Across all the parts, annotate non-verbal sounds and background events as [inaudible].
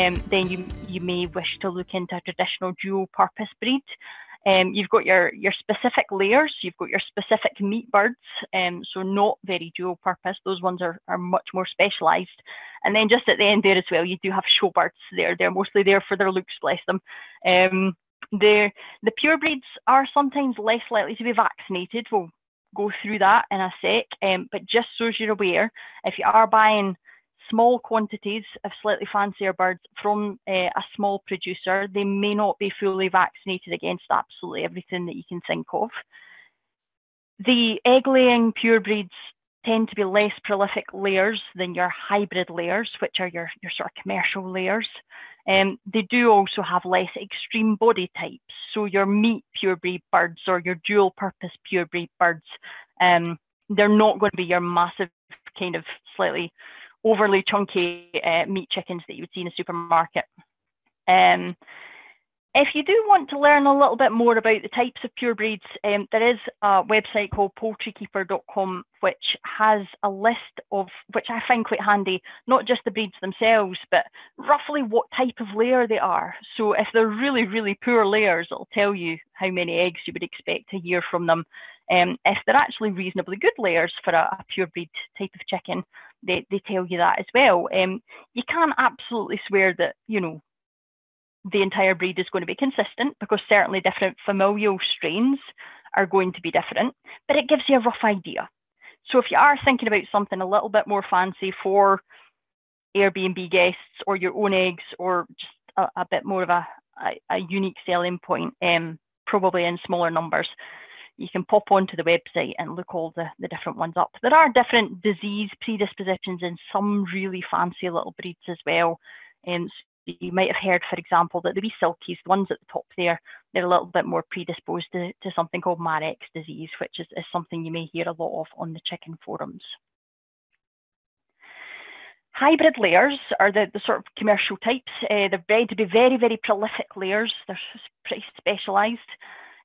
um, then you, you may wish to look into a traditional dual purpose breed. Um, you've got your, your specific layers, you've got your specific meat birds, um, so not very dual purpose. Those ones are, are much more specialised. And then just at the end there as well, you do have show birds there. They're mostly there for their looks, bless them. Um, the pure breeds are sometimes less likely to be vaccinated. We'll go through that in a sec. Um, but just so you're aware, if you are buying small quantities of slightly fancier birds from uh, a small producer, they may not be fully vaccinated against absolutely everything that you can think of. The egg laying pure breeds tend to be less prolific layers than your hybrid layers, which are your, your sort of commercial layers. Um, they do also have less extreme body types. So your meat purebred birds or your dual purpose purebred birds, um, they're not going to be your massive kind of slightly overly chunky uh, meat chickens that you would see in a supermarket. Um, if you do want to learn a little bit more about the types of purebreds, um, there is a website called poultrykeeper.com which has a list of, which I find quite handy, not just the breeds themselves, but roughly what type of layer they are. So if they're really, really poor layers, it'll tell you how many eggs you would expect a year from them. Um, if they're actually reasonably good layers for a, a purebred type of chicken, they, they tell you that as well. Um, you can't absolutely swear that, you know, the entire breed is going to be consistent because certainly different familial strains are going to be different, but it gives you a rough idea. So if you are thinking about something a little bit more fancy for Airbnb guests or your own eggs or just a, a bit more of a, a, a unique selling point, um, probably in smaller numbers, you can pop onto the website and look all the, the different ones up. There are different disease predispositions in some really fancy little breeds as well. Um, you might have heard, for example, that the wee silkies, the ones at the top there, they're a little bit more predisposed to, to something called Marek's disease, which is, is something you may hear a lot of on the chicken forums. Hybrid layers are the, the sort of commercial types. Uh, they're bred to be very, very prolific layers. They're pretty specialised.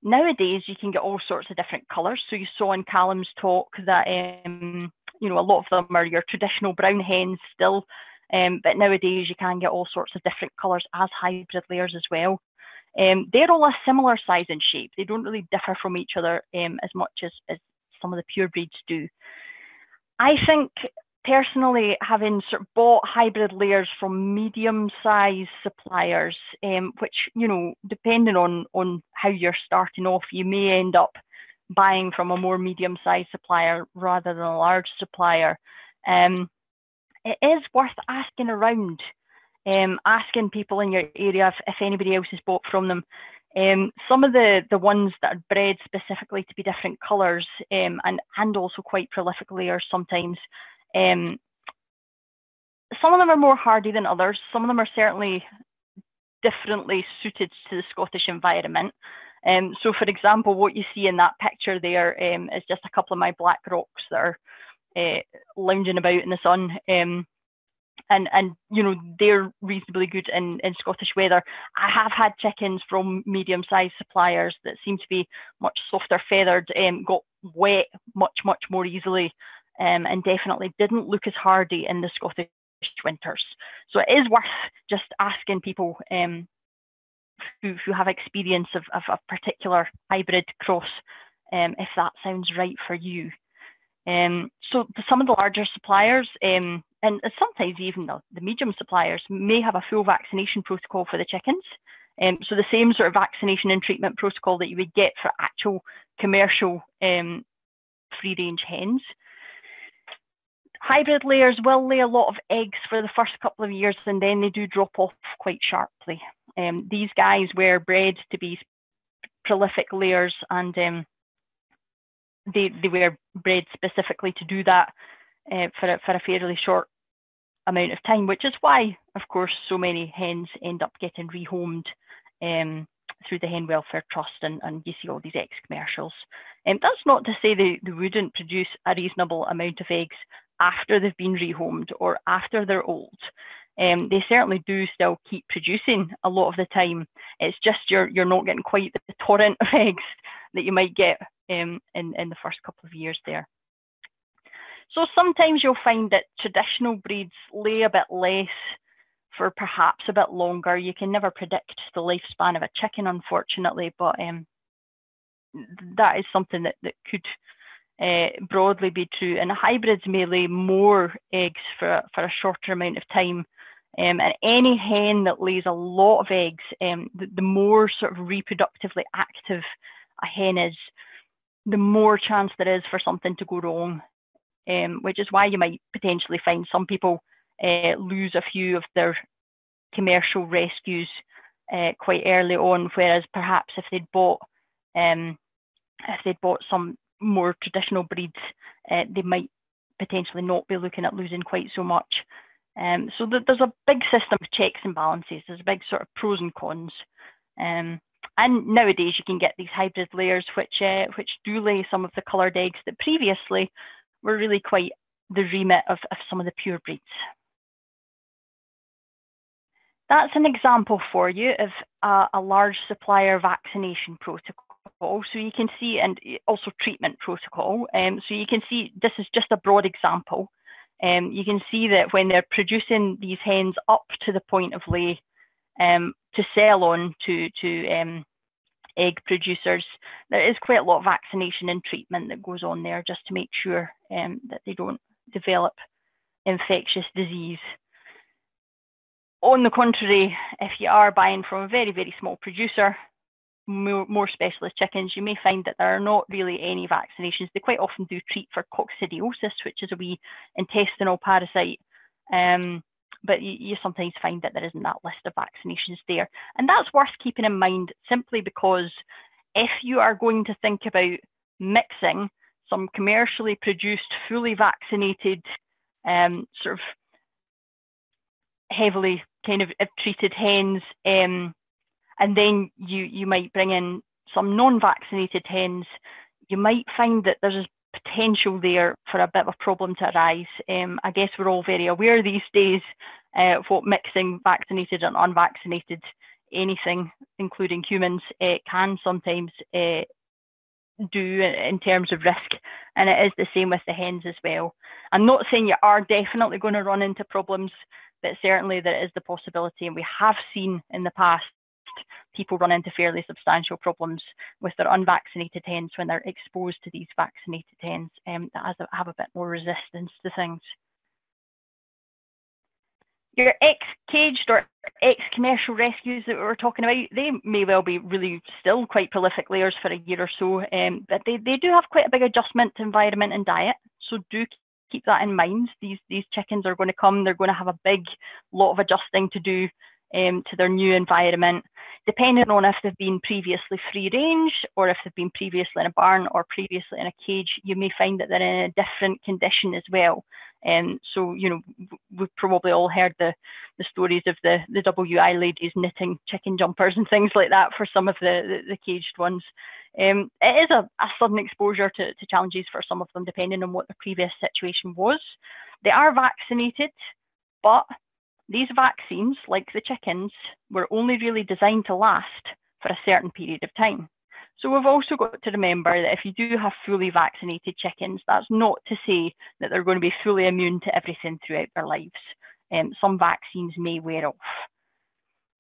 Nowadays, you can get all sorts of different colours. So you saw in Calum's talk that, um, you know, a lot of them are your traditional brown hens still, um, but nowadays you can get all sorts of different colours as hybrid layers as well. Um, they're all a similar size and shape. They don't really differ from each other um, as much as, as some of the pure breeds do. I think personally, having sort of bought hybrid layers from medium-sized suppliers, um, which you know, depending on on how you're starting off, you may end up buying from a more medium-sized supplier rather than a large supplier. Um, it is worth asking around, um, asking people in your area if, if, anybody else has bought from them. Um, some of the, the ones that are bred specifically to be different colours um, and, and also quite prolific layers sometimes, um, some of them are more hardy than others. Some of them are certainly differently suited to the Scottish environment. Um, so, for example, what you see in that picture there um, is just a couple of my black rocks that are uh, lounging about in the sun. Um, and and you know they're reasonably good in, in Scottish weather. I have had chickens from medium-sized suppliers that seem to be much softer feathered, um, got wet much much more easily, um, and definitely didn't look as hardy in the Scottish winters. So it is worth just asking people um, who who have experience of, of a particular hybrid cross um, if that sounds right for you. Um, so some of the larger suppliers, um, and sometimes even the, the, medium suppliers, may have a full vaccination protocol for the chickens. Um, so the same sort of vaccination and treatment protocol that you would get for actual commercial um, free-range hens. Hybrid layers will lay a lot of eggs for the first couple of years and then they do drop off quite sharply. Um, these guys were bred to be prolific layers and um, they, they were bred specifically to do that uh, for, a, for a fairly short amount of time, which is why, of course, so many hens end up getting rehomed um, through the Hen Welfare Trust and, and you see all these ex commercials. Um, that's not to say they, they wouldn't produce a reasonable amount of eggs after they've been rehomed or after they're old. Um, they certainly do still keep producing a lot of the time. It's just you're you're not getting quite the torrent of [laughs] eggs that you might get um, in, in the first couple of years there. So sometimes you'll find that traditional breeds lay a bit less for perhaps a bit longer. You can never predict the lifespan of a chicken, unfortunately, but um, that is something that, that could uh, broadly be true. And hybrids may lay more eggs for, for a shorter amount of time. Um, and any hen that lays a lot of eggs, um, the, the, more sort of reproductively active a hen is, the more chance there is for something to go wrong. Um, which is why you might potentially find some people uh, lose a few of their commercial rescues uh, quite early on, whereas perhaps if they'd bought um, if they'd bought some more traditional breeds, uh, they might potentially not be looking at losing quite so much. Um, so th there's a big system of checks and balances. There's a big sort of pros and cons. Um, and nowadays you can get these hybrid layers which uh, which do lay some of the coloured eggs that previously were really quite the remit of, of some of the pure breeds. That's an example for you of a, a large supplier vaccination protocol. So you can see, and also treatment protocol. Um, so you can see this is just a broad example. Um, you can see that when they're producing these hens up to the point of lay um, to sell on to, to um, egg producers, there is quite a lot of vaccination and treatment that goes on there just to make sure um, that they don't develop infectious disease. On the contrary, if you are buying from a very, very small producer, more, more, specialist chickens, you may find that there are not really any vaccinations. They quite often do treat for coccidiosis, which is a wee intestinal parasite. Um, but you, you, sometimes find that there isn't that list of vaccinations there. And that's worth keeping in mind simply because if you are going to think about mixing some commercially produced, fully vaccinated, um, sort of heavily kind of treated hens, um, and then you you might bring in some non-vaccinated hens. You might find that there's potential there for a bit of a problem to arise. Um, I guess we're all very aware these days uh, of what mixing vaccinated and unvaccinated anything, including humans, uh, can sometimes uh, do in terms of risk. And it is the same with the hens as well. I'm not saying you are definitely going to run into problems but certainly there is the possibility, and we have seen in the past people run into fairly substantial problems with their unvaccinated hens when they're exposed to these vaccinated hens um, that have a bit more resistance to things. Your ex-caged or ex-commercial rescues that we were talking about, they may well be really still quite prolific layers for a year or so, um, but they, they do have quite a big adjustment to environment and diet. So do keep that in mind. These these chickens are going to come. They're going to have a big lot of adjusting to do um, to their new environment, depending on if they've been previously free range or if they've been previously in a barn or previously in a cage. You may find that they're in a different condition as well. Um, so you know we've probably all heard the the stories of the the WI ladies knitting chicken jumpers and things like that for some of the the, the caged ones. Um, it is a, a sudden exposure to, to, challenges for some of them, depending on what the previous situation was. They are vaccinated, but these vaccines, like the chickens, were only really designed to last for a certain period of time. So we've also got to remember that if you do have fully vaccinated chickens, that's not to say that they're going to be fully immune to everything throughout their lives. Um, some vaccines may wear off.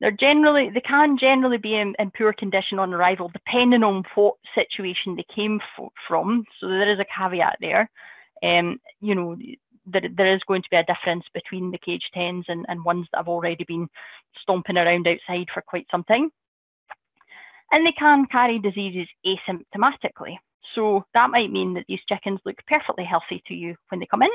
They're generally, they can generally be in, in poor condition on arrival, depending on what situation they came from. So there is a caveat there. Um, you know, there, there is going to be a difference between the cage hens and, and ones that have already been stomping around outside for quite some time. And they can carry diseases asymptomatically. So that might mean that these chickens look perfectly healthy to you when they come in,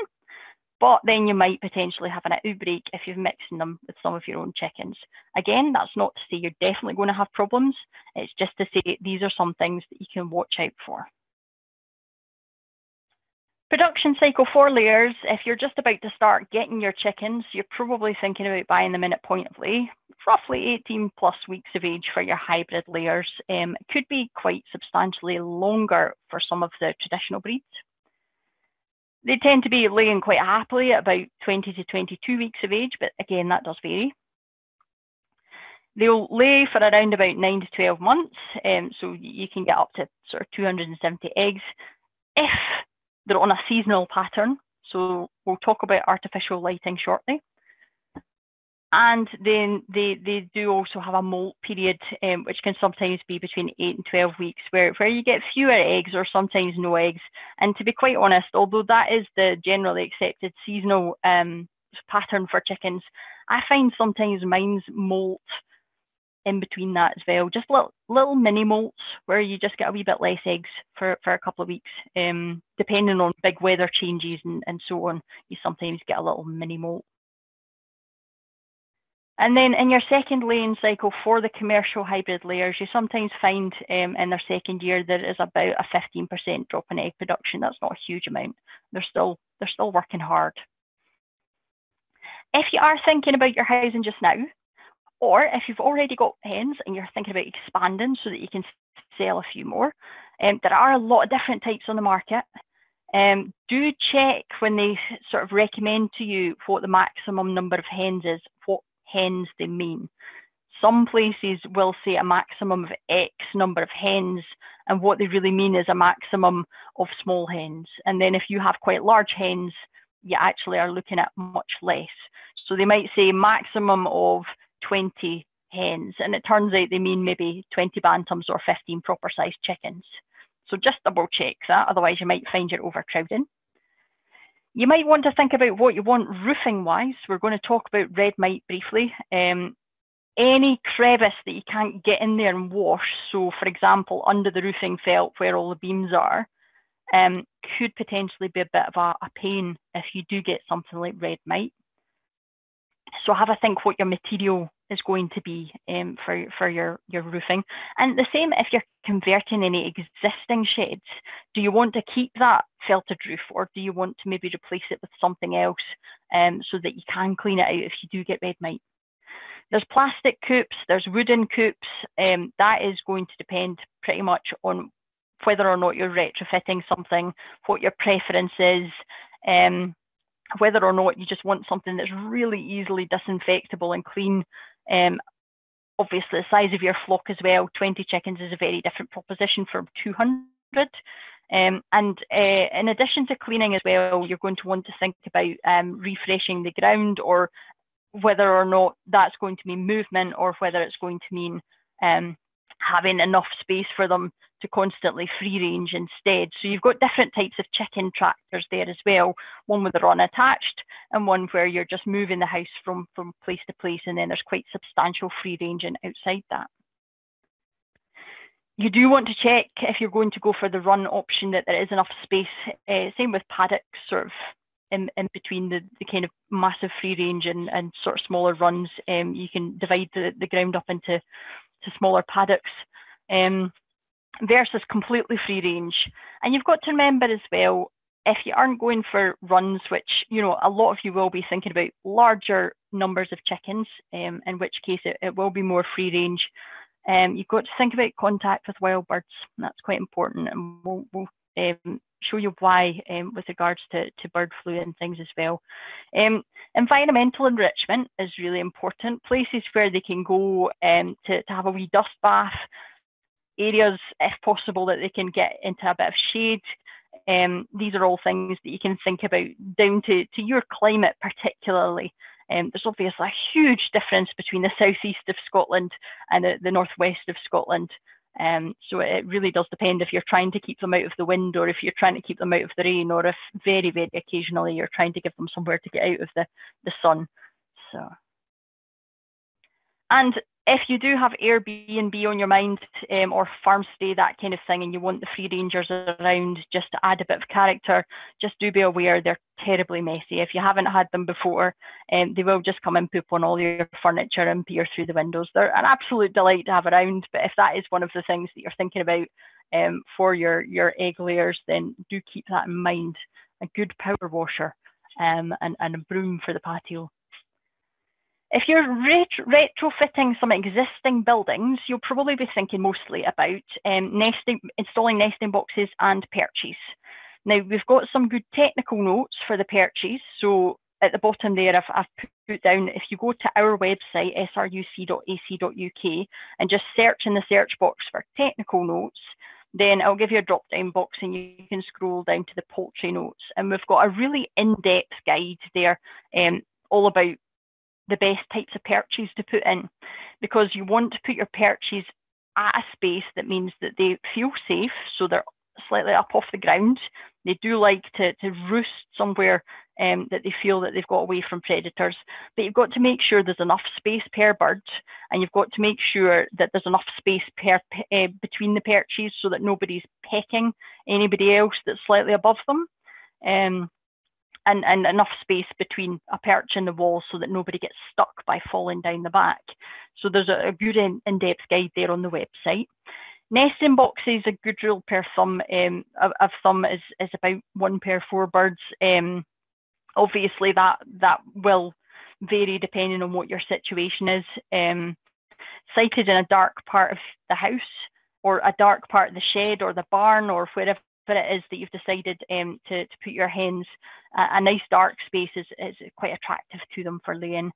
but then you might potentially have an outbreak if you're mixing them with some of your own chickens. Again, that's not to say you're definitely going to have problems. It's just to say these are some things that you can watch out for. Production cycle for layers, if you're just about to start getting your chickens, you're probably thinking about buying them in at point of lay, roughly 18 plus weeks of age for your hybrid layers. Um, could be quite substantially longer for some of the traditional breeds. They tend to be laying quite happily at about 20 to 22 weeks of age, but again, that does vary. They'll lay for around about 9 to 12 months, um, so you can get up to sort of 270 eggs if they're on a seasonal pattern. So we'll talk about artificial lighting shortly. and then they, they do also have a molt period, um, which can sometimes be between 8 and 12 weeks, where, where you get fewer eggs or sometimes no eggs. And to be quite honest, although that is the generally accepted seasonal um, pattern for chickens, I find sometimes mine's molt in between that as well. Just little, little mini molts where you just get a wee bit less eggs for, for a couple of weeks. Um, depending on big weather changes and, and so on, you sometimes get a little mini molt. And then in your second laying cycle for the commercial hybrid layers, you sometimes find um, in their second year there is about a 15% drop in egg production. That's not a huge amount. They're still they're still working hard. If you are thinking about your housing just now, or if you've already got hens and you're thinking about expanding so that you can sell a few more, um, there are a lot of different types on the market. Um, do check when they sort of recommend to you what the maximum number of hens is, what hens they mean. Some places will say a maximum of X number of hens, and what they really mean is a maximum of small hens. And then if you have quite large hens, you actually are looking at much less. So they might say maximum of 20 hens, and it turns out they mean maybe 20 bantams or 15 proper sized chickens. So just double check that, otherwise you might find you're overcrowding. You might want to think about what you want roofing wise. We're going to talk about red mite briefly. Um, any crevice that you can't get in there and wash, so for example, under the roofing felt where all the beams are, um, could potentially be a bit of a, a pain if you do get something like red mite. So have a think what your material is going to be um, for, for your, your roofing. And the same if you're converting any existing sheds, do you want to keep that felted roof or do you want to maybe replace it with something else um, so that you can clean it out if you do get red mite? There's plastic coops, there's wooden coops. Um, that is going to depend pretty much on whether or not you're retrofitting something, what your preference is. Um, whether or not you just want something that's really easily disinfectable and clean. Um, obviously, the size of your flock as well, 20 chickens is a very different proposition from 200. Um, and uh, in addition to cleaning as well, you're going to want to think about um, refreshing the ground or whether or not that's going to mean movement or whether it's going to mean um, having enough space for them to constantly free range instead. So you've got different types of chicken tractors there as well, one with the run attached and one where you're just moving the house from, from place to place and then there's quite substantial free ranging outside that. You do want to check if you're going to go for the run option that there is enough space, uh, same with paddocks sort of in, in between the, the kind of massive free range and, and sort of smaller runs. Um, you can divide the, the ground up into to smaller paddocks. Um, versus completely free range. And you've got to remember as well, if you aren't going for runs, which you know a lot of you will be thinking about larger numbers of chickens, um, in which case it, it, will be more free range. Um, you've got to think about contact with wild birds. That's quite important, and we'll, we'll um, show you why um, with regards to, to bird flu and things as well. Um, environmental enrichment is really important. Places where they can go um, to, to have a wee dust bath, areas, if possible, that they can get into a bit of shade. Um, these are all things that you can think about down to, to your climate particularly. Um, there's obviously a huge difference between the southeast of Scotland and the, the northwest of Scotland. Um, so it really does depend if you're trying to keep them out of the wind or if you're trying to keep them out of the rain or if very, very occasionally you're trying to give them somewhere to get out of the, the sun. So, and if you do have Airbnb on your mind um, or farm stay, that kind of thing, and you want the free rangers around just to add a bit of character, just do be aware they're terribly messy. If you haven't had them before, um, they will just come and poop on all your furniture and peer through the windows. They're an absolute delight to have around, but if that is one of the things that you're thinking about um, for your, your egg layers, then do keep that in mind. A good power washer um, and, and a broom for the patio. If you're retrofitting some existing buildings, you'll probably be thinking mostly about um, nesting, installing nesting boxes and perches. Now, we've got some good technical notes for the perches. So at the bottom there, I've, I've put down, if you go to our website, sruc.ac.uk, and just search in the search box for technical notes, then I'll give you a drop down box and you can scroll down to the poultry notes. And we've got a really in depth guide there um, all about the best types of perches to put in because you want to put your perches at a space that means that they feel safe, so they're slightly up off the ground. They do like to, to roost somewhere um, that they feel that they've got away from predators. But you've got to make sure there's enough space per bird, and you've got to make sure that there's enough space per uh, between the perches so that nobody's pecking anybody else that's slightly above them. Um, and, and enough space between a perch and the wall so that nobody gets stuck by falling down the back. So there's a, a good in-depth guide there on the website. Nesting boxes, a good rule per thumb um, of, of, thumb is, is about one per four birds. Um, obviously, that that will vary depending on what your situation is. Um, sited in a dark part of the house, or a dark part of the shed, or the barn, or wherever it is that you've decided um, to, to put your hens, uh, a nice dark space is, is quite attractive to them for laying.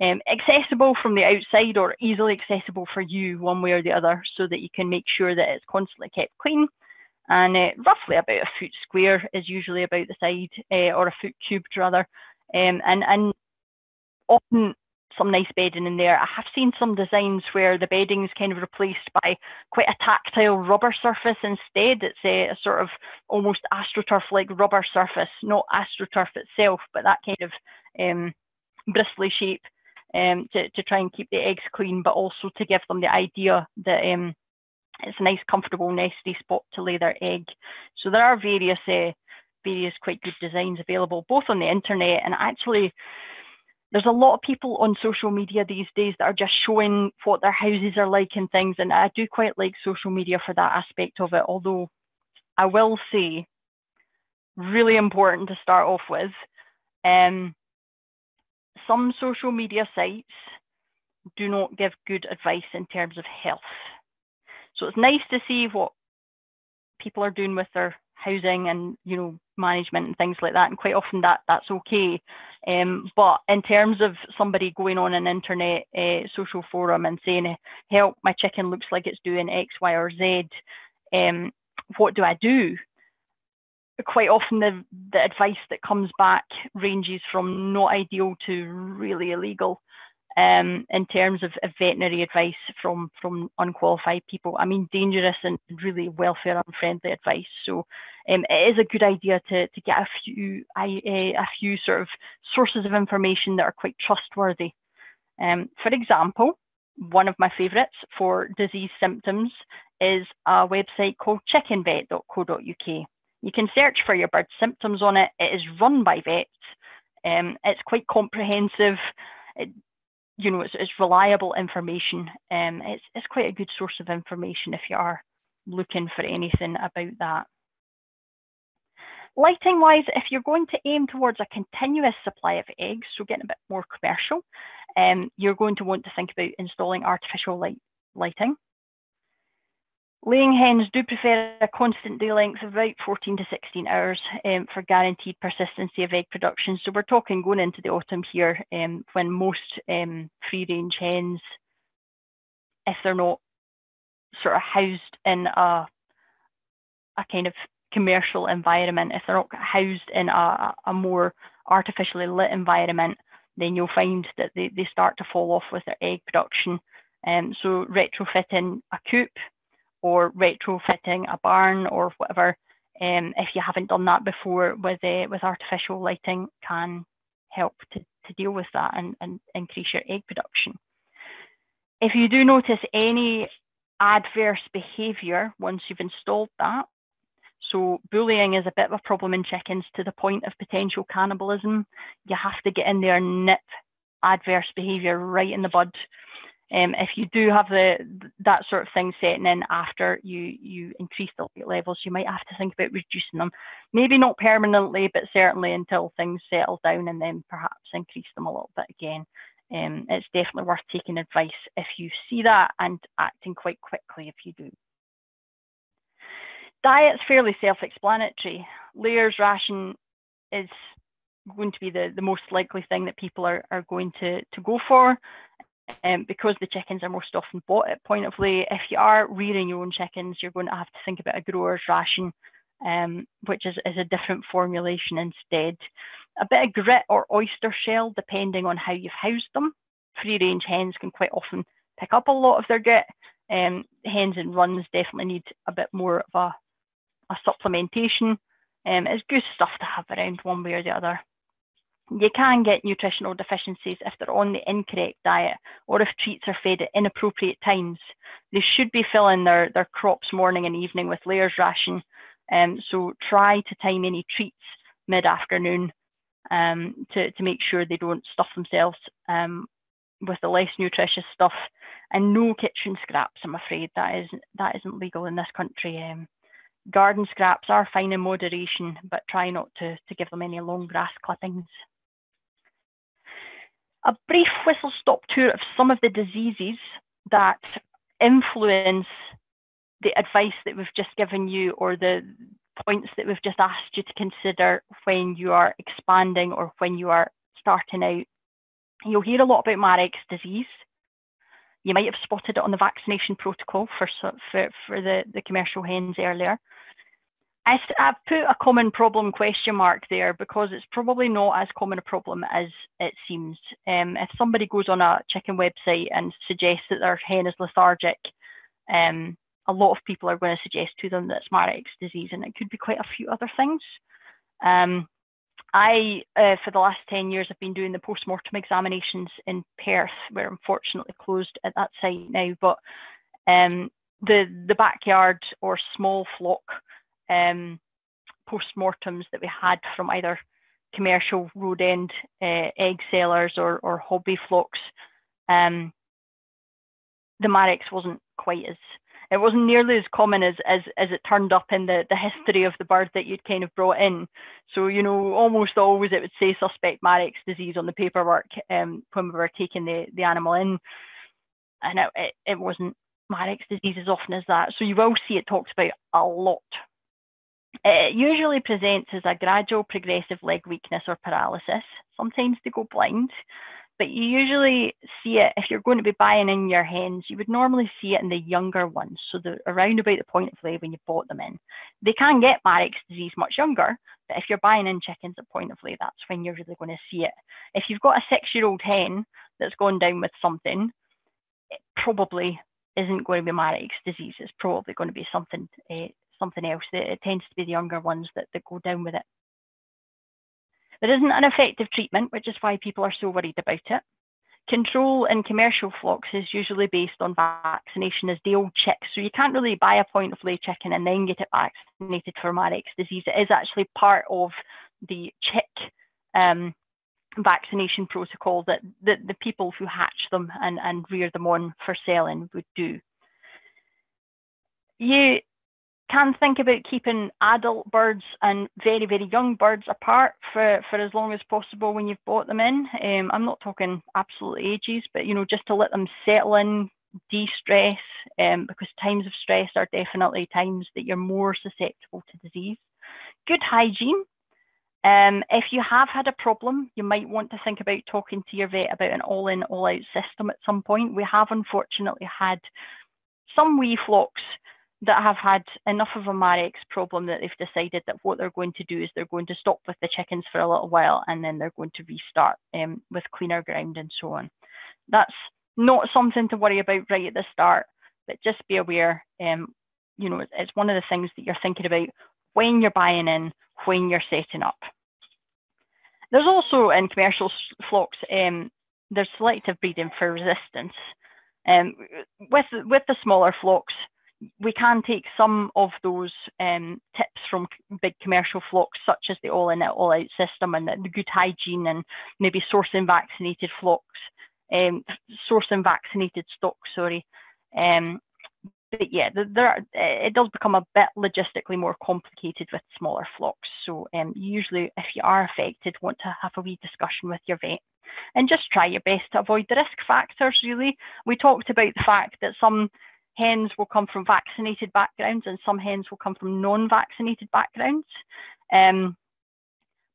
Um, accessible from the outside or easily accessible for you one way or the other so that you can make sure that it's constantly kept clean. And uh, roughly about a foot square is usually about the side uh, or a foot cubed rather. Um, and, and often some nice bedding in there. I have seen some designs where the bedding is kind of replaced by quite a tactile rubber surface instead. It's a, a sort of almost astroturf like rubber surface, not astroturf itself, but that kind of um, bristly shape um, to, to try and keep the eggs clean, but also to give them the idea that um, it's a nice, comfortable, nesty spot to lay their egg. So there are various, uh, various quite good designs available, both on the internet and actually there's a lot of people on social media these days that are just showing what their houses are like and things. And I do quite like social media for that aspect of it. Although I will say, really important to start off with, um, some social media sites do not give good advice in terms of health. So it's nice to see what people are doing with their housing and you know management and things like that, and quite often that that's okay. Um, but in terms of somebody going on an internet uh, social forum and saying, "Help, my chicken looks like it's doing X, Y, or Z," um, what do I do? quite often the, the advice that comes back ranges from not ideal to really illegal um, in terms of, of, veterinary advice from, from unqualified people. I mean, dangerous and really welfare unfriendly advice. So um, it is a good idea to, to get a few, I, uh, a few sort of sources of information that are quite trustworthy. Um, for example, one of my favourites for disease symptoms is a website called chickenvet.co.uk. You can search for your bird symptoms on it. It is run by vets. Um, it's quite comprehensive. It, you know, it's, it's reliable information. Um, it's, it's quite a good source of information if you are looking for anything about that. Lighting wise, if you're going to aim towards a continuous supply of eggs, so getting a bit more commercial, um, you're going to want to think about installing artificial light lighting. Laying hens do prefer a constant day length of about 14 to 16 hours um, for guaranteed persistency of egg production. So we're talking going into the autumn here um, when most um, free range hens, if they're not sort of housed in a, a kind of commercial environment, if they're not housed in a, a more artificially lit environment, then you'll find that they, they start to fall off with their egg production. Um, so retrofitting a coop or retrofitting a barn or whatever, um, if you haven't done that before with uh, with artificial lighting, can help to, to deal with that and, and increase your egg production. If you do notice any adverse behaviour once you've installed that, so bullying is a bit of a problem in chickens to the point of potential cannibalism. You have to get in there and nip adverse behaviour right in the bud um, if you do have the that sort of thing setting in after you you increase the light levels, you might have to think about reducing them. Maybe not permanently, but certainly until things settle down, and then perhaps increase them a little bit again. Um, it's definitely worth taking advice if you see that and acting quite quickly if you do. Diet's fairly self-explanatory. Layers ration is going to be the, the most likely thing that people are, are going to, to go for um, because the chickens are most often bought at point of lay, if you are rearing your own chickens, you're going to have to think about a grower's ration, um, which is, is a different formulation instead. a bit of grit or oyster shell, depending on how you've housed them. Free range hens can quite often pick up a lot of their grit. Um, hens and runs definitely need a bit more of a, a supplementation. Um, it's good stuff to have around one way or the other. You can get nutritional deficiencies if they're on the incorrect diet or if treats are fed at inappropriate times. They should be filling their, their crops morning and evening with layers ration. Um, so try to time any treats mid-afternoon um, to, to make sure they don't stuff themselves um, with the less nutritious stuff. And no kitchen scraps, I'm afraid. That isn't, that isn't legal in this country. Um, garden scraps are fine in moderation, but try not to, to give them any long grass clippings. A brief whistle stop tour of some of the diseases that influence the advice that we've just given you or the points that we've just asked you to consider when you are expanding or when you are starting out. You'll hear a lot about Marek's disease. You might have spotted it on the vaccination protocol for, for, for the, the commercial hens earlier. I, have put a common problem question mark there because it's probably not as common a problem as it seems. Um, if somebody goes on a chicken website and suggests that their hen is lethargic, um, a lot of people are going to suggest to them that it's Marek's disease, and it could be quite a few other things. Um, I, uh, for the last 10 years, have been doing the post-mortem examinations in Perth. We're unfortunately closed at that site now, but um, the, the backyard or small flock um, post-mortems that we had from either commercial road end uh, egg sellers or, or hobby flocks, um, the Marek's wasn't quite as it wasn't nearly as common as, as as it turned up in the, the history of the bird that you'd kind of brought in. So, you know, almost always it would say suspect Marek's disease on the paperwork um, when we were taking the, the animal in. And it, it, it wasn't Marek's disease as often as that. So you will see it talks about a lot it usually presents as a gradual progressive leg weakness or paralysis. Sometimes they go blind, but you usually see it if you're going to be buying in your hens, you would normally see it in the younger ones. So around about the point of lay when you bought them in. They can get Marek's disease much younger, but if you're buying in chickens at point of lay, that's when you're really going to see it. If you've got a six-year-old hen that's gone down with something, it probably isn't going to be Marek's disease. It's probably going to be something uh, something else. It tends to be the younger ones that, that go down with it. There isn't an effective treatment, which is why people are so worried about it. Control in commercial flocks is usually based on vaccination as day old chicks. So you can't really buy a point of lay chicken and then get it vaccinated for Marek's disease. It is actually part of the chick um, vaccination protocol that, that the people who hatch them and, and rear them on for selling would do. You can think about keeping adult birds and very, very young birds apart for, for as long as possible when you've bought them in. Um, I'm not talking absolute ages, but you know, just to let them settle in, de-stress, um, because times of stress are definitely times that you're more susceptible to disease. Good hygiene. Um, if you have had a problem, you might want to think about talking to your vet about an all-in, all-out system at some point. We have unfortunately had some wee flocks that have had enough of a Marek's problem that they've decided that what they're going to do is they're going to stop with the chickens for a little while and then they're going to restart um, with cleaner ground and so on. That's not something to worry about right at the start, but just be aware, um, you know, it's one of the things that you're thinking about when you're buying in, when you're setting up. There's also in commercial flocks, um, there's selective breeding for resistance. Um, with, with the smaller flocks, we can take some of those um, tips from big commercial flocks, such as the all-in, all-out system and the good hygiene and maybe sourcing vaccinated flocks, um, sourcing vaccinated stock, sorry. Um, but yeah, there are, it does become a bit logistically more complicated with smaller flocks. So um, usually, if you are affected, want to have a wee discussion with your vet and just try your best to avoid the risk factors. Really, we talked about the fact that some hens will come from vaccinated backgrounds and some hens will come from non-vaccinated backgrounds. Um,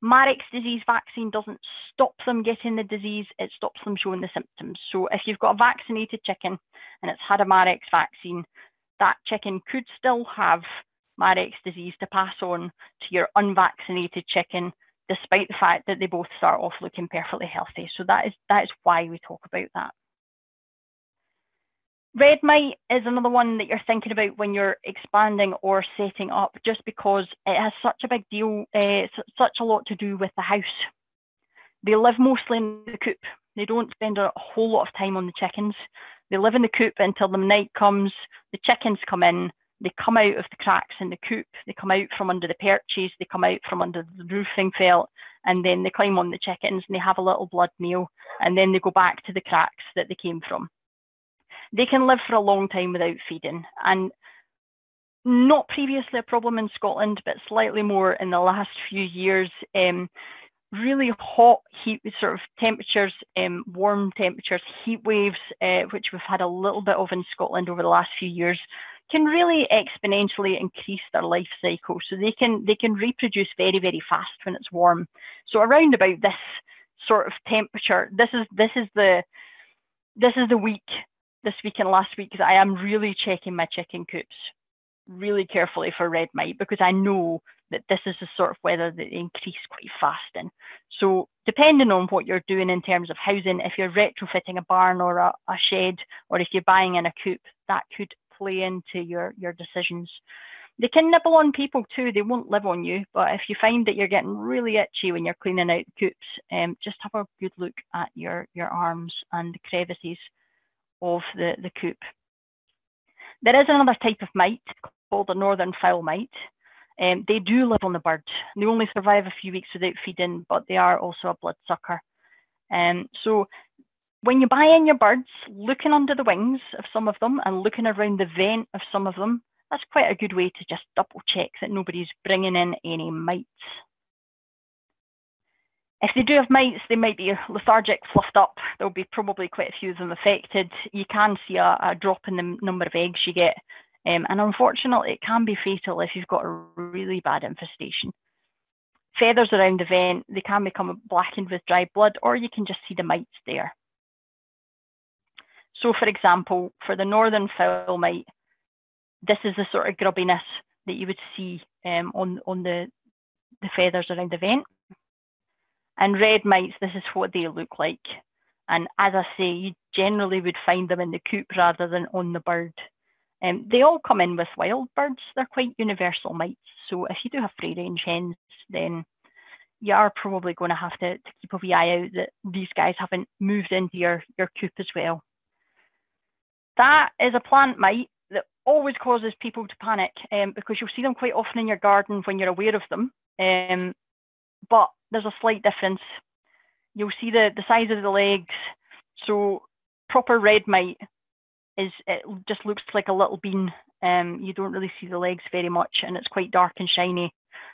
Marek's disease vaccine doesn't stop them getting the disease, it stops them showing the symptoms. So if you've got a vaccinated chicken and it's had a Marek's vaccine, that chicken could still have Marek's disease to pass on to your unvaccinated chicken despite the fact that they both start off looking perfectly healthy. So that is, that is why we talk about that. Red mite is another one that you're thinking about when you're expanding or setting up, just because it has such a big deal, uh, such a lot to do with the house. They live mostly in the coop. They don't spend a whole lot of time on the chickens. They live in the coop until the night comes. The chickens come in. They come out of the cracks in the coop. They come out from under the perches. They come out from under the roofing felt, and then they climb on the chickens and they have a little blood meal, and then they go back to the cracks that they came from they can live for a long time without feeding. And not previously a problem in Scotland, but slightly more in the last few years. Um, really hot heat sort of temperatures, um, warm temperatures, heat waves, uh, which we've had a little bit of in Scotland over the last few years, can really exponentially increase their life cycle. So they can they can reproduce very very fast when it's warm. So around about this sort of temperature, this is this is the this is the week this week and last week that I am really checking my chicken coops really carefully for red mite because I know that this is the sort of weather that they increase quite fast in. So depending on what you're doing in terms of housing, if you're retrofitting a barn or a, a shed, or if you're buying in a coop, that could play into your, your decisions. They can nibble on people too. They won't live on you. But if you find that you're getting really itchy when you're cleaning out coops, um, just have a good look at your, your arms and the crevices of the, the coop. There is another type of mite called the northern fowl mite. Um, they do live on the bird. They only survive a few weeks without feeding, but they are also a bloodsucker. Um, so when you buy in your birds, looking under the wings of some of them and looking around the vent of some of them, that's quite a good way to just double check that nobody's bringing in any mites. If they do have mites, they might be lethargic, fluffed up. There'll be probably quite a few of them affected. You can see a, a drop in the number of eggs you get. Um, and unfortunately, it can be fatal if you've got a really bad infestation. Feathers around the vent, they can become blackened with dry blood, or you can just see the mites there. So for example, for the northern fowl mite, this is the sort of grubbiness that you would see um, on, on the, the feathers around the vent. And red mites, this is what they look like. And as I say, you generally would find them in the coop rather than on the bird. Um, they all come in with wild birds. They're quite universal mites. So if you do have free range hens, then you are probably going to have to, keep a wee eye out that these guys haven't moved into your, your coop as well. That is a plant mite that always causes people to panic um, because you'll see them quite often in your garden when you're aware of them. Um, but there's a slight difference. You'll see the, the size of the legs. So proper red mite is it just looks like a little bean. Um, you don't really see the legs very much, and it's quite dark and shiny.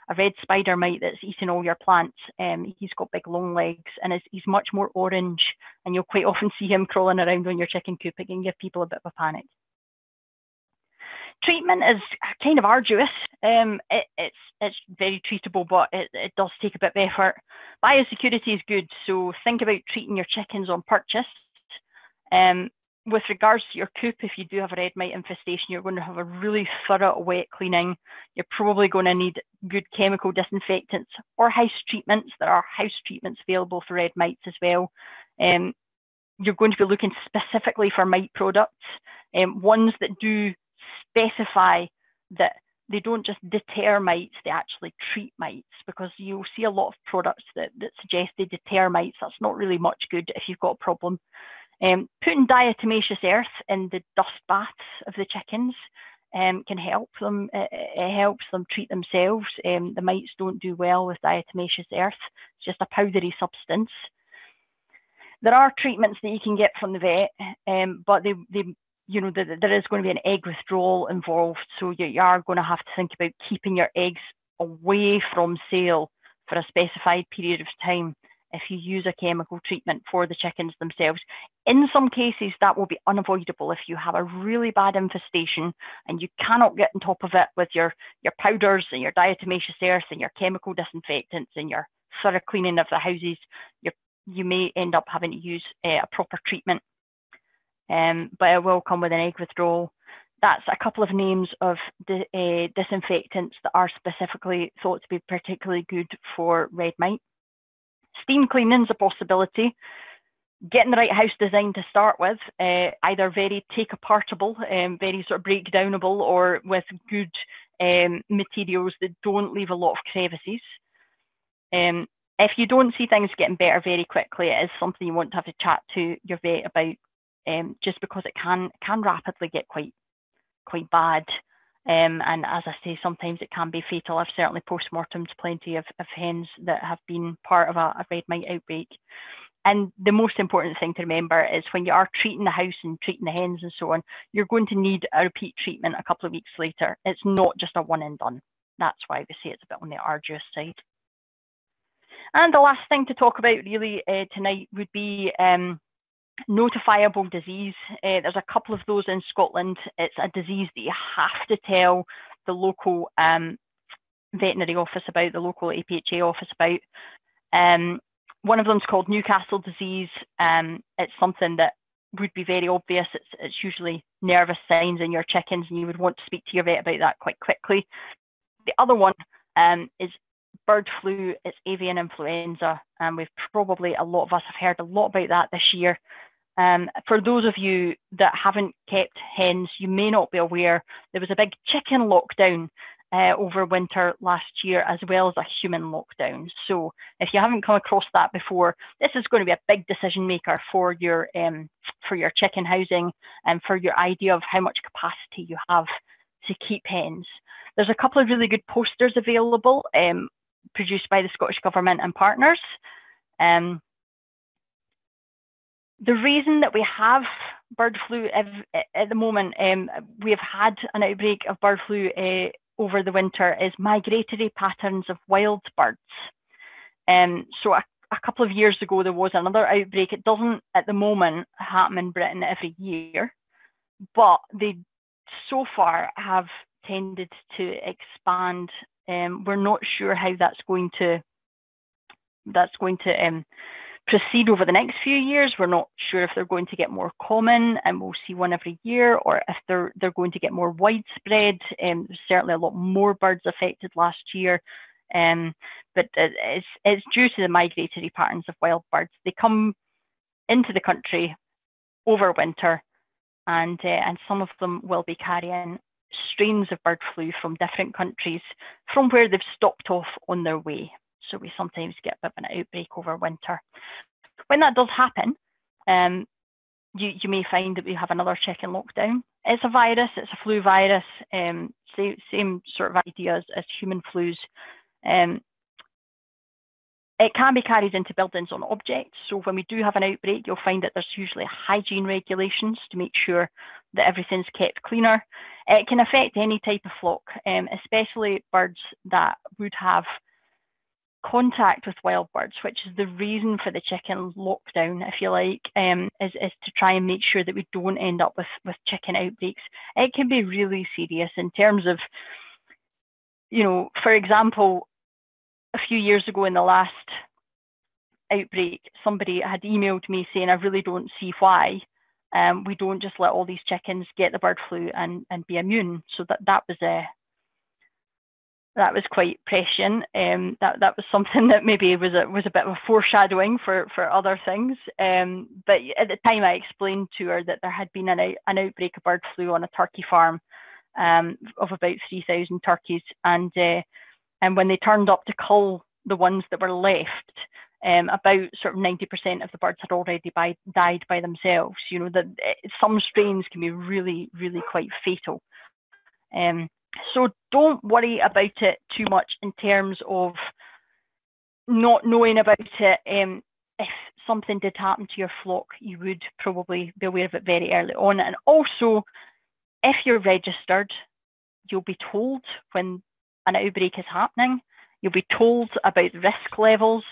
A red spider mite that's eating all your plants. Um, he's got big long legs, and he's much more orange. And you'll quite often see him crawling around on your chicken coop. It can give people a bit of a panic treatment is kind of arduous. Um, it, it's it's very treatable, but it, it does take a bit of effort. Biosecurity is good, so think about treating your chickens on purchase. Um, with regards to your coop, if you do have a red mite infestation, you're going to have a really thorough wet cleaning. You're probably going to need good chemical disinfectants or house treatments. There are house treatments available for red mites as well. Um, you're going to be looking specifically for mite products, um, ones that do specify that they don't just deter mites, they actually treat mites because you'll see a lot of products that, that suggest they deter mites. That's not really much good if you've got a problem. Um, putting diatomaceous earth in the dust baths of the chickens um, can help them. It, it, helps them treat themselves. Um, the mites don't do well with diatomaceous earth. It's just a powdery substance. There are treatments that you can get from the vet, um, but they, they you know, the, there is going to be an egg withdrawal involved. So you, you are going to have to think about keeping your eggs away from sale for a specified period of time if you use a chemical treatment for the chickens themselves. In some cases, that will be unavoidable if you have a really bad infestation and you cannot get on top of it with your, your powders and your diatomaceous earth and your chemical disinfectants and your thorough cleaning of the houses. you may end up having to use uh, a proper treatment um, but it will come with an egg withdrawal. that's a couple of names of uh, disinfectants that are specifically thought to be particularly good for red mite. Steam cleaning is a possibility. Getting the right house design to start with, uh, either very take apartable, um, very sort of breakdownable, or with good um, materials that don't leave a lot of crevices. Um, if you don't see things getting better very quickly, it is something you want to have to chat to your vet about, um, just because it can can rapidly get quite quite bad. Um, and as I say, sometimes it can be fatal. I've certainly post-mortemed plenty of, of hens that have been part of a, a red mite outbreak. And the most important thing to remember is when you are treating the house and treating the hens and so on, you're going to need a repeat treatment a couple of weeks later. It's not just a one and done. That's why we say it's a bit on the arduous side. And the last thing to talk about really uh, tonight would be um, notifiable disease. Uh, there's a couple of those in Scotland. It's a disease that you have to tell the local um, veterinary office about, the local APHA office about. Um, one of them is called Newcastle disease. Um, it's something that would be very obvious. It's, it's usually nervous signs in your chickens, and you would want to speak to your vet about that quite quickly. The other one um, is bird flu, it's avian influenza, and we've probably, a lot of us have heard a lot about that this year. Um, for those of you that haven't kept hens, you may not be aware there was a big chicken lockdown uh, over winter last year, as well as a human lockdown. So, if you haven't come across that before, this is going to be a big decision maker for your um, for your chicken housing and for your idea of how much capacity you have to keep hens. There's a couple of really good posters available. Um, produced by the Scottish Government and partners. Um, the reason that we have bird flu at the moment, um, we have had an outbreak of bird flu uh, over the winter, is migratory patterns of wild birds. Um, so a, a, couple of years ago, there was another outbreak. It doesn't at the moment happen in Britain every year, but they so far have tended to expand um, we're not sure how that's going to that's going to um, proceed over the next few years. We're not sure if they're going to get more common and we'll see one every year, or if they're they're going to get more widespread. Um, certainly a lot more birds affected last year, um, but it's it's due to the migratory patterns of wild birds. They come into the country over winter, and uh, and some of them will be carrying strains of bird flu from different countries from where they've stopped off on their way. So we sometimes get a bit of an outbreak over winter. When that does happen, um, you, you may find that we have another chicken lockdown. It's a virus, it's a flu virus, um, same, same sort of idea as, as human flus. Um, it can be carried into buildings on objects. So when we do have an outbreak, you'll find that there's usually hygiene regulations to make sure that everything's kept cleaner. It can affect any type of flock, um, especially birds that would have contact with wild birds, which is the reason for the chicken lockdown, if you like, um, is, is to try and make sure that we don't end up with, with chicken outbreaks. It can be really serious in terms of, you know, for example, a few years ago in the last outbreak, somebody had emailed me saying, I really don't see why um, we don't just let all these chickens get the bird flu and, and be immune. So that, that was a uh, that was quite prescient. Um, that that was [laughs] something that maybe was a was a bit of a foreshadowing for for other things. Um, but at the time, I explained to her that there had been an an outbreak of bird flu on a turkey farm um, of about three thousand turkeys, and uh, and when they turned up to cull the ones that were left, um, about sort of 90% of the birds had already by, died by themselves. You know, that eh, some strains can be really, really quite fatal. Um, so don't worry about it too much in terms of not knowing about it. Um, if something did happen to your flock, you would probably be aware of it very early on. And also, if you're registered, you'll be told when an outbreak is happening. You'll be told about risk levels.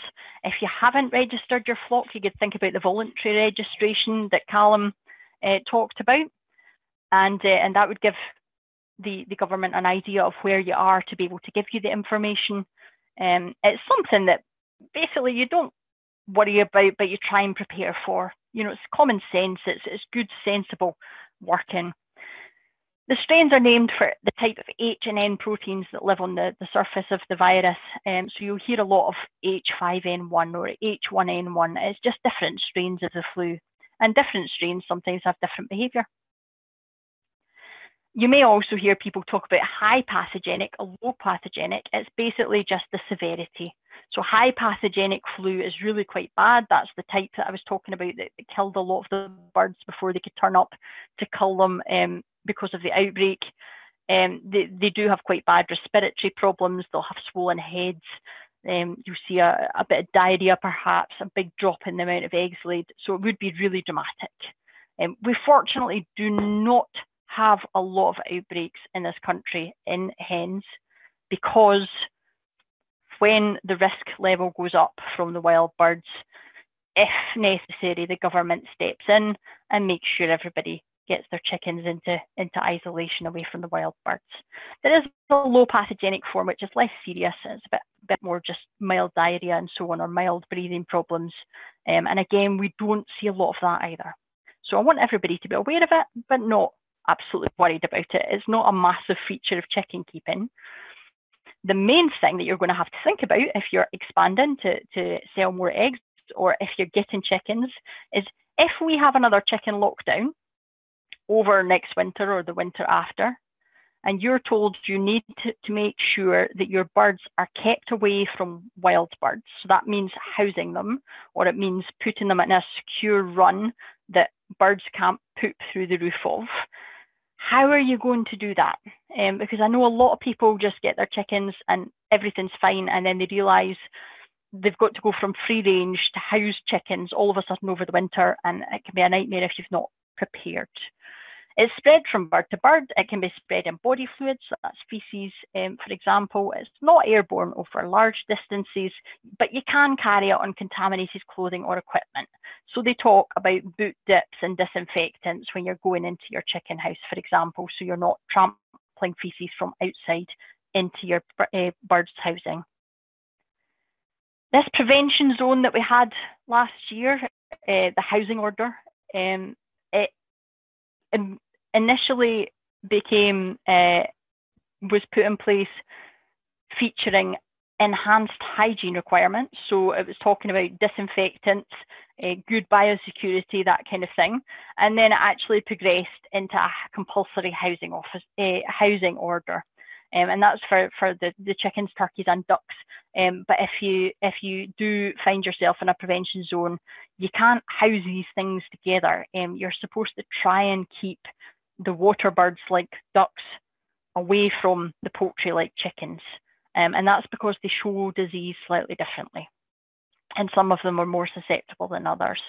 If you haven't registered your flock, you could think about the voluntary registration that Calum uh, talked about. And, uh, and that would give the, the government an idea of where you are to be able to give you the information. Um, it's something that basically you don't worry about, but you try and prepare for. You know, it's common sense, it's, it's good, sensible working. The strains are named for the type of H and N proteins that live on the, the surface of the virus. Um, so you'll hear a lot of H5N1 or H1N1. It's just different strains of the flu. And different strains sometimes have different behaviour. You may also hear people talk about high pathogenic low pathogenic. It's basically just the severity. So high pathogenic flu is really quite bad. That's the type that I was talking about that, killed a lot of the birds before they could turn up to kill them um, because of the outbreak. Um, they, they do have quite bad respiratory problems. They'll have swollen heads. Um, you'll see a, a bit of diarrhea, perhaps, a big drop in the amount of eggs laid. So it would be really dramatic. Um, we fortunately do not have a lot of outbreaks in this country in hens because when the risk level goes up from the wild birds, if necessary, the government steps in and makes sure everybody gets their chickens into, into isolation away from the wild birds. There is a low pathogenic form, which is less serious. It's a bit, bit more just mild diarrhea and so on, or mild breathing problems. Um, and again, we don't see a lot of that either. So I want everybody to be aware of it, but not absolutely worried about it. It's not a massive feature of chicken keeping. The main thing that you're going to have to think about if you're expanding to, to sell more eggs or if you're getting chickens is if we have another chicken lockdown over next winter or the winter after, and you're told you need to, to, make sure that your birds are kept away from wild birds. So that means housing them, or it means putting them in a secure run that birds can't poop through the roof of how are you going to do that? Um, because I know a lot of people just get their chickens and everything's fine, and then they realise they've got to go from free range to house chickens all of a sudden over the winter, and it can be a nightmare if you've not prepared. It's spread from bird to bird. It can be spread in body fluids, that's feces, um, for example. It's not airborne over large distances, but you can carry it on contaminated clothing or equipment. So they talk about boot dips and disinfectants when you're going into your chicken house, for example, so you're not trampling feces from outside into your uh, bird's housing. This prevention zone that we had last year, uh, the housing order, um, initially became uh, was put in place featuring enhanced hygiene requirements. So it was talking about disinfectants, uh, good biosecurity, that kind of thing. And then it actually progressed into a compulsory housing office uh, housing order. Um, and that's for, for the, the chickens, turkeys and ducks. Um, but if you if you do find yourself in a prevention zone, you can't house these things together. Um, you're supposed to try and keep the water birds like ducks away from the poultry like chickens. Um, and that's because they show disease slightly differently. And some of them are more susceptible than others.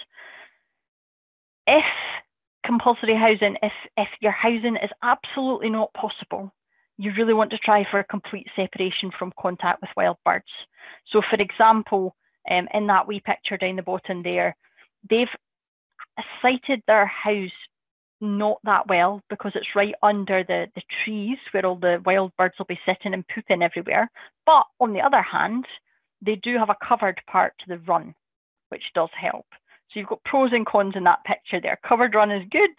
If compulsory housing, if, if your housing is absolutely not possible, you really want to try for a complete separation from contact with wild birds. So for example, um, in that wee picture down the bottom there, they've sited their house not that well because it's right under the, the trees where all the wild birds will be sitting and pooping everywhere. But on the other hand, they do have a covered part to the run, which does help. So you've got pros and cons in that picture there. Covered run is good,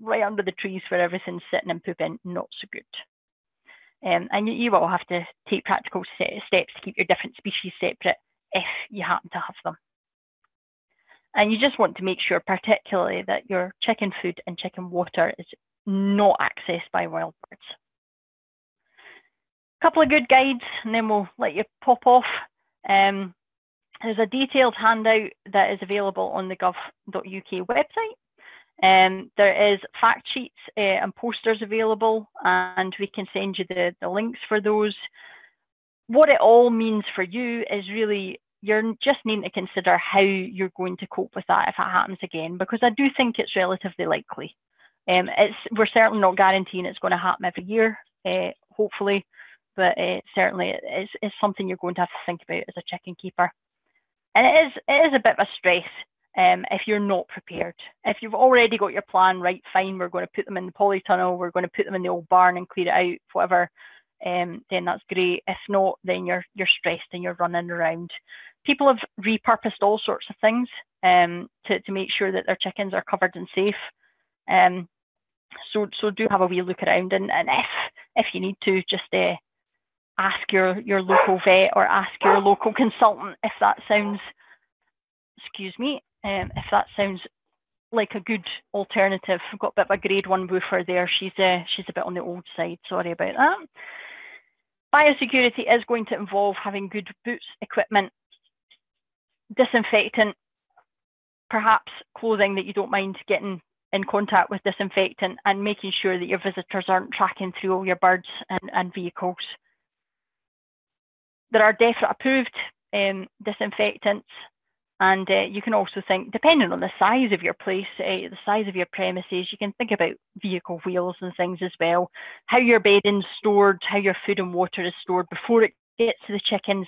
right under the trees where everything's sitting and pooping, not so good. Um, and you, you will have to take practical steps to keep your different species separate if you happen to have them. And you just want to make sure, particularly, that your chicken food and chicken water is not accessed by wild birds. A couple of good guides, and then we'll let you pop off. Um, there's a detailed handout that is available on the gov.uk website. Um, there is fact sheets uh, and posters available, and we can send you the, the links for those. What it all means for you is really you're just needing to consider how you're going to cope with that if it happens again, because I do think it's relatively likely. Um, it's we're certainly not guaranteeing it's going to happen every year, uh, hopefully, but uh, certainly it's, it's something you're going to have to think about as a chicken keeper. And it is it is a bit of a stress um, if you're not prepared. If you've already got your plan right, fine, we're going to put them in the polytunnel, we're going to put them in the old barn and clear it out, whatever. Um, then that's great. If not, then you're you're stressed and you're running around people have repurposed all sorts of things um, to, to make sure that their chickens are covered and safe. Um, so so do have a wee look around, and, and if if you need to, just uh, ask your your local vet or ask your local [laughs] consultant if that sounds, excuse me, um, if that sounds like a good alternative. I've got a bit of a grade one woofer there. She's uh, she's a bit on the old side. Sorry about that. Biosecurity is going to involve having good boots, equipment, disinfectant, perhaps clothing that you don't mind getting in contact with disinfectant and making sure that your visitors aren't tracking through all your birds and, and vehicles. There are DEFRA approved um, disinfectants and uh, you can also think, depending on the size of your place, uh, the size of your premises, you can think about vehicle wheels and things as well, how your bedding's stored, how your food and water is stored before it gets to the chickens,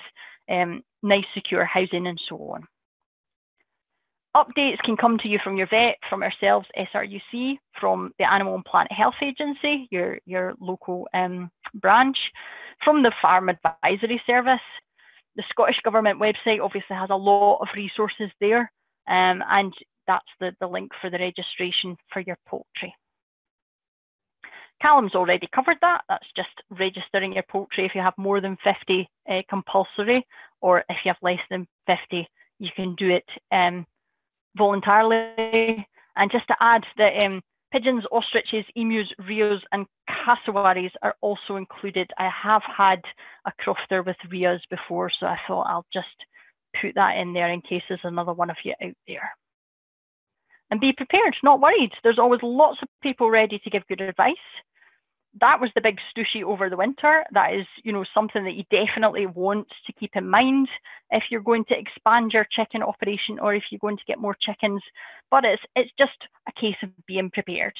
um, nice secure housing and so on. Updates can come to you from your vet, from ourselves, SRUC, from the Animal and Plant Health Agency, your, your local um, branch, from the Farm Advisory Service. The Scottish Government website obviously has a lot of resources there, um, and that's the, the link for the registration for your poultry. Calum's already covered that. That's just registering your poultry if you have more than 50 uh, compulsory, or if you have less than 50, you can do it um, voluntarily. And just to add that um, pigeons, ostriches, emus, rheas, and cassowaries are also included. I have had a crofter with rheas before, so I thought I'll just put that in there in case there's another one of you out there. And be prepared, not worried. There's always lots of people ready to give good advice that was the big stushy over the winter. That is, you know, something that you definitely want to keep in mind if you're going to expand your chicken operation or if you're going to get more chickens. But it's it's just a case of being prepared.